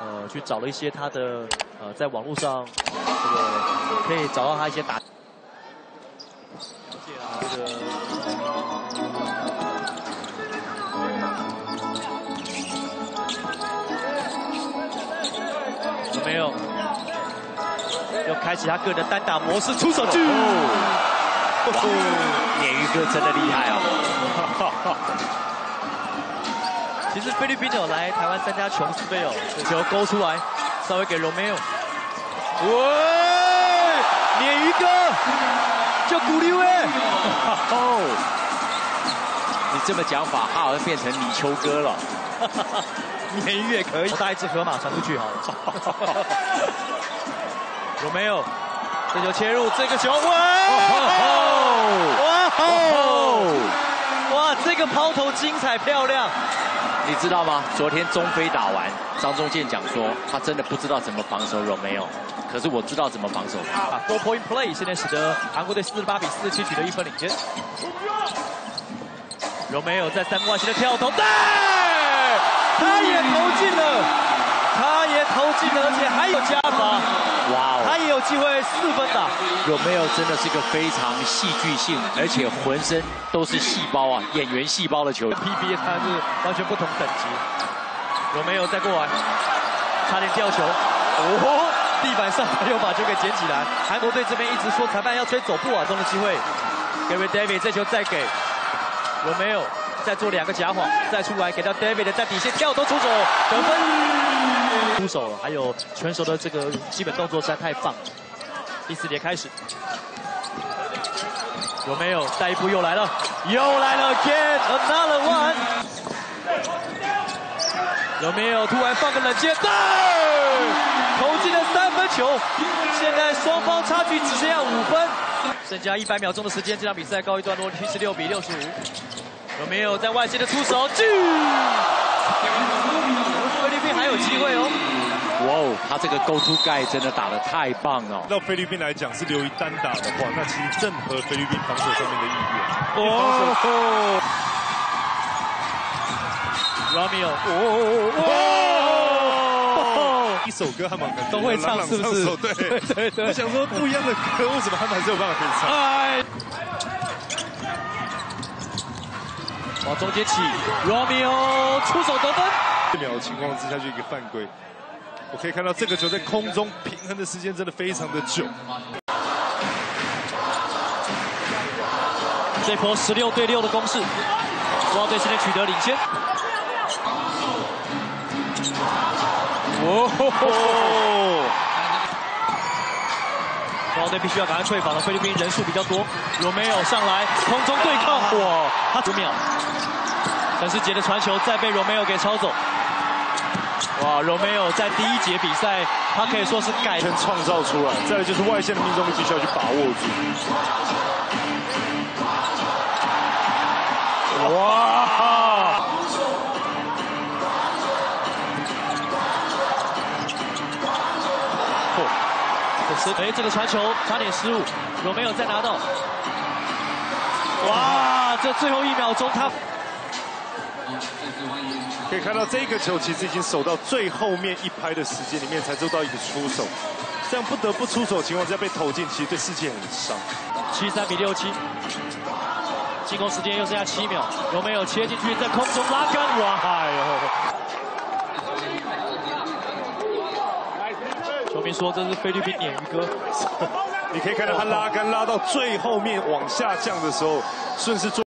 呃去找了一些他的呃在网络上这个可以找到他一些打。有没有？又开启他个人的单打模式，出手狙！鲶鱼哥真的厉害哦！其实菲律宾有来台湾参加琼斯杯哦，这球勾出来，稍微给 Romeo。喂，鲶鱼哥，叫古力威！哦，你这么讲法，他好像变成泥鳅哥了。鲶鱼也可以，我带一只河马传出去好了。Romeo，这球切入，这个球，哇！哇哦！哇，这个抛投精彩漂亮。你知道吗？昨天中非打完，张忠健讲说，他真的不知道怎么防守 Romeo，可是我知道怎么防守他。Four point play，现在使得韩国队四十八比四十七取得一分领先。Romeo 在三分外线的跳投，对，他也投进了，他也投进了，而且还有加罚。机会四分打。有没有真的是个非常戏剧性，而且浑身都是细胞啊，演员细胞的球。PBA 他是完全不同等级。有没有再过来，差点掉球。哦，地板上他又把球给捡起来。韩国队这边一直说裁判要吹走步啊，中的机会。Gary David 这球再给有没有再做两个假晃，再出来给到 David 在底线跳投出手得分。出手还有拳手的这个基本动作实在太棒。第四节开始，有没有下一步又来了？又来了，Again another one。有没有突然放个冷箭？投进了三分球。现在双方差距只剩下五分，剩下一百秒钟的时间，这场比赛告一段落，七十六比六十五。有没有在外线的出手？狙！菲律宾还有机会哦！哇哦，他这个勾出盖真的打得太棒了。那菲律宾来讲是留于单打的话，那其实正合菲律宾防守上面的意愿。哦，Romeo，哦，一首歌他们都会唱，是不是？对对对。我想说不一样的歌，为什么他们还是有办法可以唱？哎。往中间起，Romeo 出手得分。一秒的情况之下就一个犯规。我可以看到这个球在空中平衡的时间真的非常的久。这波十六对六的攻势，国王队现在取得领先。哦！国王队必须要赶快退防了，菲律宾人数比较多。有没有上来空中对抗？哇！他五秒。陈世杰的传球再被 Romeo 给抄走。哇，Romeo 在第一节比赛，他可以说是改变创造出来。再来就是外线的命中率必须要去把握住。是，哎，这个传球差点失误，Romeo 再拿到。哇，这最后一秒钟他。可以看到这个球其实已经守到最后面一拍的时间里面才做到一个出手，这样不得不出手的情况下被投进，其实对世界很伤。七三比六七，进攻时间又剩下七秒，有没有切进去在空中拉杆？哇，哎呦！球迷说这是菲律宾鲶鱼哥，你可以看到他拉杆拉到最后面往下降的时候，顺势做。